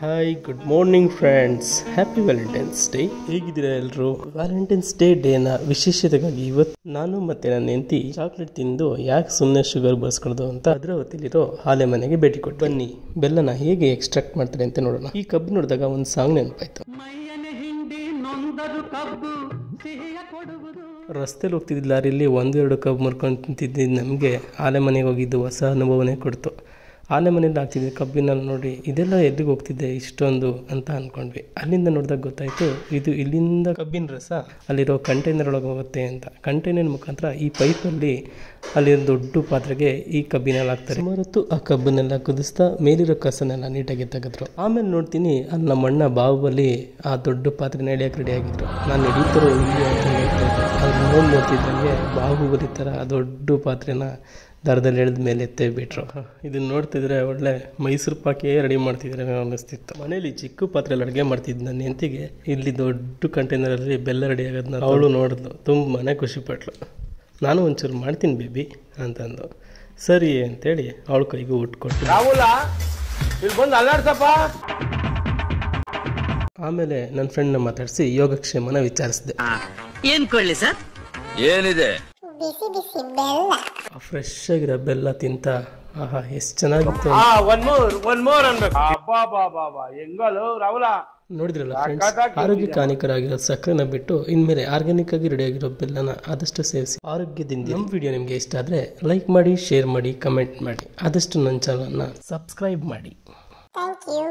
Hi good morning friends happy valentine's day ಹೇಗಿದ್ದೀರಾ ಎಲ್ಲರೂ Valentine's day ಡೇನ ವಿಶೇಷತೆಗಾಗಿ ಇವತ್ತು ನಾನು ಮತ್ತೆ ನನ್ನ ಹೆಂಡತಿ ಚಾಕ್ಲೇಟ್ ತಿಂದು ಯಾಕೆ ಸುಮ್ಮನೆ ಶುಗರ್ ಬಳಸ್ಕೊಳ್ದು ಅಂತ ಭದ್ರಾವತಿಲಿರೋ ಹಾಲೆ ಮನೆಗೆ ಭೇಟಿ ಕೊಟ್ಟು ಬನ್ನಿ ಬೆಲ್ಲನ ಹೇಗೆ ಎಕ್ಸ್ಟ್ರಾಕ್ಟ್ ಮಾಡ್ತಾರೆ ಅಂತ ನೋಡೋಣ. ಈ ಕಬ್ಬು ನೋಡಿದಾಗ ಒಂದು ಸಾಂಗ್ ನೆನಪಾಯ್ತು. ರಸ್ತೆಲಿ ಹೋಗ್ತಿದ್ದ ಒಂದು ಒಂದೆರಡು ಕಬ್ ಮರ್ಕೊಂಡು ತಿಂತಿದ್ದು ನಮಗೆ ಆಲೆ ಮನೆಗೆ ಹೋಗಿದ್ದು ಹೊಸ ಅನುಭವನೇ ಕೊಡ್ತು. ಆಲೆ ಮನೇಲಿ ಹಾಕ್ತಿದ್ವಿ ಕಬ್ಬಿನ ನೋಡಿ. ಇದೆಲ್ಲ ಎಲ್ಲಿಗೆ ಹೋಗ್ತಿದ್ದೆ, ಇಷ್ಟೊಂದು ಅಂತ ಅಂದ್ಕೊಂಡ್ವಿ ಅಲ್ಲಿಂದ ನೋಡಿದಾಗ ಗೊತ್ತಾಯಿತು, ಇದು ಇಲ್ಲಿಂದ ಕಬ್ಬಿನ ರಸ. ಅಲ್ಲಿರೋ ಕಂಟೈನರ್ ಒಳಗೆ ಹೋಗುತ್ತೆ ಅಂತ. ಕಂಟೈನರ್ ಮುಖಾಂತರ ಈ ಪೈಪಲ್ಲಿ ಅಲ್ಲಿ ದೊಡ್ಡ ಪಾತ್ರೆಗೆ ಈ ಕಬ್ಬಿನೆಲ್ಲ ಹಾಕ್ತಾರೆ. ಸುಮಾರು ಹೊತ್ತು ಆ ಕಬ್ಬನ್ನೆಲ್ಲ ಕುದಿಸ್ತಾ ಮೇಲಿರೋ ಕಸನೆಲ್ಲ ನೀಟಾಗಿ ತೆಗೆದ್ರು ಆಮೇಲೆ ನೋಡ್ತೀನಿ ಅಲ್ಲಿ ನಮ್ಮ ಅಣ್ಣ ಬಾಹುಬಲಿ ಆ ದೊಡ್ಡ ಪಾತ್ರೆನ ಎಳಿಯಕ್ಕೆ ರೆಡಿ ಆಗಿದ್ರು. ನಾನು ಹಿಡಿತರೋ ಇಲ್ಲಿ ಅಂತ ಇದ್ದೆ. ಅಲ್ಲಿ ನೋಡಿ ನೋಡ್ತಿದ್ದಂಗೆ ಬಾಹುಬಲಿ ಥರ ದೊಡ್ಡ ಪಾತ್ರೆನ ದರದಲ್ಲಿ ಎಳೆದ ಮೇಲೆ ಎತ್ತೇ ಬಿಟ್ರು. ಇದನ್ನ ನೋಡ್ತಿದ್ರೆ ಒಳ್ಳೆ ಮೈಸೂರು ಪಾಕೇ ರೆಡಿ ಮಾಡ್ತಿದ್ರೆ ಅನ್ನಿಸ್ತಿತ್ತು ಮನೇಲಿ ಚಿಕ್ಕ ಪಾತ್ರೆಯಲ್ಲಿ ಅಡುಗೆ ಮಾಡ್ತಿದ್ದು ನನ್ನ ಹೆಂಡತಿಗೆ ಇಲ್ಲಿ ದೊಡ್ಡ ಕಂಟೈನರಲ್ಲಿ ಬೆಲ್ಲ ರೆಡಿ ಆಗೋದನ್ನ ಅವಳು ನೋಡಿದ್ಲು. ತುಂಬಾ ಖುಷಿಪಟ್ಲು ನಾನು ಒಂಚೂರು ಮಾಡ್ತೀನಿ ಬೇಬಿ ಅಂತಂದು ಸರಿ ಅಂತೇಳಿ ಅವಳ ಕೈಗೂ ಉಟ್ಕೊಟ್ಟು ರಾಹುಲ ಇಲ್ಲಿ ಬಂದು ಅಲ್ಲಾಡ್ಸಪ್ಪ. ಆಮೇಲೆ ನನ್ನ ಫ್ರೆಂಡ್ನ ಮಾತಾಡಿಸಿ ಯೋಗಕ್ಷೇಮನ ವಿಚಾರಿಸಿದೆ. ಏನ್ ಕೊಳ್ಳಿ ಸರ್? ಏನಿದೆ? ಬಿಸಿ ಬಿಸಿ ಬೆಲ್ಲ. ಫ್ರೆಶ್ ಆಗಿರೋ ಬೆಲ್ಲ ತಿಂತ ಆಹಾ ಎಷ್ಟು ಚೆನ್ನಾಗಿತ್ತು. ಆ ಒನ್ ಮೋರ್ ಒನ್ ಮೋರ್ ಅನ್ಬೇಕು. ಅಬ್ಬಾ ಬಾ ಬಾ ಬಾ ಹೆಂಗಲು ರಾಹುಲ? ನೋಡಿದ್ರಲ್ಲ ಫ್ರೆಂಡ್ಸ್ ಆರೋಗ್ಯಕ್ಕೆ ಹಾನಿಕರಾಗಿರೋ ಸಕ್ಕರೆನ ಬಿಟ್ಟು ಇನ್ಮೇಲೆ ಆರ್ಗ್ಯಾನಿಕ್ ಆಗಿ ರೆಡಿ ಆಗಿರೋ ಬೆಲ್ಲನ ಆದಷ್ಟು ಸೇವಿಸಿ. ಆರೋಗ್ಯದಿಂದ ನಮ್ಮ ವಿಡಿಯೋ ನಿಮಗೆ ಇಷ್ಟ ಆದರೆ ಲೈಕ್ ಮಾಡಿ ಶೇರ್ ಮಾಡಿ ಕಮೆಂಟ್ ಮಾಡಿ. ಆದಷ್ಟು ನನ್ನ ಚಾನಲ್ನ ಸಬ್ಸ್ಕ್ರೈಬ್ ಮಾಡಿ. Thank you